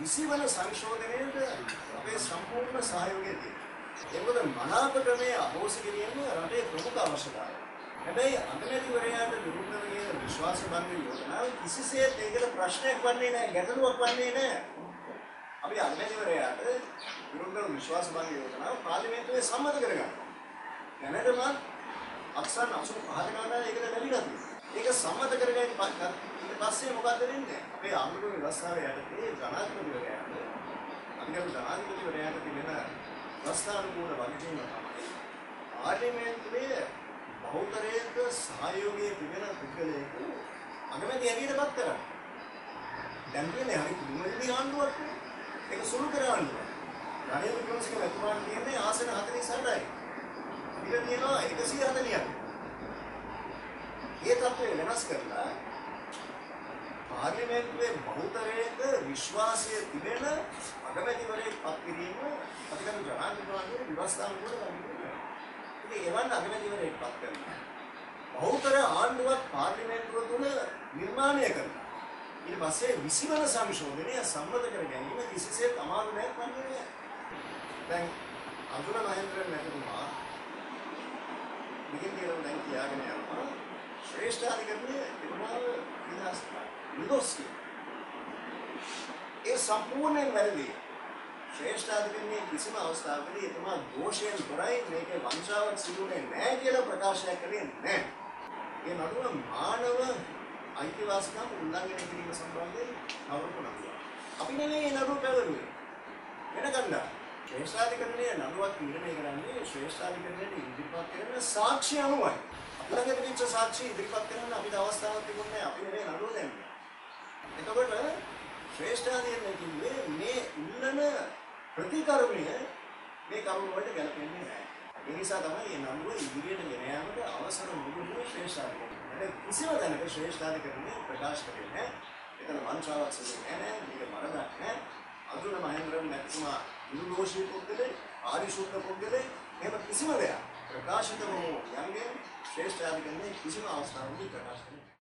විසිවන සංශෝධනයට අපේ සම්පූර්ණ සහයෝගය තියෙනවා. ඒ මොකද මනාප ක්‍රමයේ අහෝසි කිරීම රටේ ප්‍රමුඛ අවශ්‍යතාවය. හැබැයි අගමැතිවරයාට විරුද්ධව කියන විශ්වාස භංග යෝජනාව කිසිසේත් ඒකට ප්‍රශ්නයක් වන්නේ නැහැ, ගැටලුවක් වන්නේ නැහැ. අපි අගමැතිවරයාට විරුද්ධව විශ්වාස භංග යෝජනාව පාර්ලිමේන්තුවේ සම්මත කරගන්නවා. දැනටම අක්ෂර 85 ගණන් ඒකට ලැබිලා තියෙනවා. ඒක සම්මත කරගෙන ඊට පස්සේ මොකද වෙන්නේ? අපේ ආණ්ඩුව ව්‍යවස්ථාවේ යටතේ ජනාධිපතිවරයාට අධිකරු ජනාධිපතිවරයාට තිබෙන ව්‍යවස්ථානුකූල වගකීම තමයි පාර්ලිමේන්තුවේ බහුතරයක සහයෝගය තිබෙන පුද්ගලයෙකු අගමැති හැටියට පත් කරන්නේ. දැන් කියන්නේ හරි පුදුමයි ආණ්ඩුවක් නේ. ඒක සුළු කර ආණ්ඩුවක්. රනිල් වික්‍රමසිංහ මැතිතුමාට කියන්නේ ආසන 48යි. අපිට තියෙනවා 140ක්. ඒ තත්ත්වය වෙනස් කරලා පාර්ලිමේන්තුවේ බහුතරයක විශ්වාසය තිබෙන අගමැතිවරයෙක් පත් කිරීම අධිකරු ජනාධිපතිතුමාගේ විවස්ථානුකූල වගකීමක්. ඉතින් එවන් අගමැතිවරයෙක් පත් කරනවා. බහුතර ආණ්ඩුවක් පාර්ලිමේන්තුව තුළ නිර්මාණය කරනවා. ඊට පස්සේ විසිවන සංශෝධනය සම්මත කර ගැනීම කිසිසේත් අමාරු දෙයක් වන්නේ නැහැ. දැන් අඳුන මහේන්ද්‍රන් මැතිතුමා මෙහෙම කියලා දැන් කියාගෙන යනවා ශ්‍රේෂ්ඨ අධිකරණය එතුමාව විනාශ කරා. නිදොස්කි. ඒ සම්පූර්ණයෙන් වැරදි. ශ්‍රේෂ්ඨ අධිකරණයේ කිසිම අවස්ථාවකදී එතුමා දෝෂයෙන් තොරයි මේකේ වංචාවක් සිදුුනේ නැහැ කියලා ප්‍රකාශයක් කළේ නැහැ. ඒ නඩුව මානව අයිතිවාසිකම් උල්ලංඝනය කිරීම සම්බන්ධයෙන් කවුරුත් නඩුවක්. අපි නෙමෙයි මේ නඩුව පැවරුවේ. වෙන කණ්ඩායම. ශ්‍රේෂ්ඨාධිකරණයේ නඩුවක් තීරණය කරන්නේ ශ්‍රේෂ්ඨාධිකරණයට ඉදිරිපත් කරන සාක්ෂි අනුවයි. ළඟට තිබිච්ච සාක්ෂි ඉදිරිපත් කරන්න අපිට අවස්ථාවක් තිබුණේ අපි නෙමෙයි නඩුව දැම්මේ. එතකොට ශ්‍රේෂ්ඨාධිකරණය කිව්වේ මේ ඉල්ලන ප්‍රතිකර්මය මේ කරුණ වලට ගැලපෙන්නේ නැහැ. ඒ නිසා තමයි මේ නඩුව ඉදිරියට ගෙන යාමට අවසර නොදුන්නේ ශ්‍රේෂ්ඨාධිකරණය. හැබැයි කිසිම තැනක ශ්‍රේෂ්ඨාධිකරණය ප්‍රකාශ කරේ නැහැ. එතන වංචාවක් සිදු නැහැ. මේක මරණක් නැහැ. අඳුන මහේන්ද්‍රන් මැතිතුමා නිර්දෝෂී පුද්ගලෙ ආරිශුද්ධ පුද්ගලෙ එහෙම කිසිම දෙයක් ප්‍රකාශිත වූ යම්ගෙන් ශ්‍රේෂ්ඨ අධිකරණයේ කිසිම අවස්ථාවකදී ප්‍රකාශ කරන්නේ